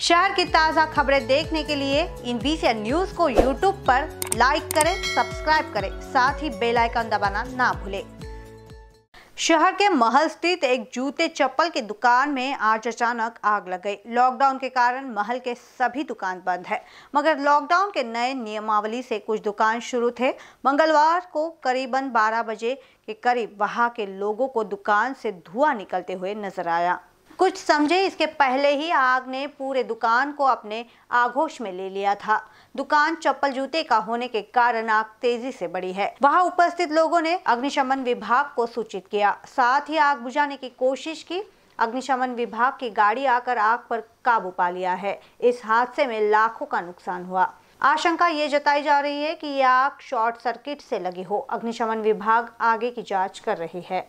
शहर की ताज़ा खबरें देखने के लिए इन बीसी न्यूज़ को यूट्यूब पर लाइक करें सब्सक्राइब करें, साथ ही बेल आइकन दबाना ना भूलें। शहर के महल स्थित एक जूते चप्पल की दुकान में आज अचानक आग लग गई। लॉकडाउन के कारण महल के सभी दुकान बंद है। मगर लॉकडाउन के नए नियमावली से कुछ दुकान शुरू थे। मंगलवार को करीबन 12 बजे के करीब वहाँ के लोगों को दुकान से धुआँ निकलते हुए नज़र आया। कुछ समझे, इसके पहले ही आग ने पूरे दुकान को अपने आगोश में ले लिया था। दुकान चप्पल जूते का होने के कारण आग तेज़ी से बढ़ी है। वहाँ उपस्थित लोगों ने अग्निशमन विभाग को सूचित किया। साथ ही आग बुझाने की कोशिश की। अग्निशमन विभाग की गाड़ी आकर आग पर काबू पा लिया है। इस हादसे में लाखों का नुकसान हुआ। आशंका ये जताई जा रही है कि यह आग शॉर्ट सर्किट से लगी हो। अग्निशमन विभाग आगे की जाँच कर रही है।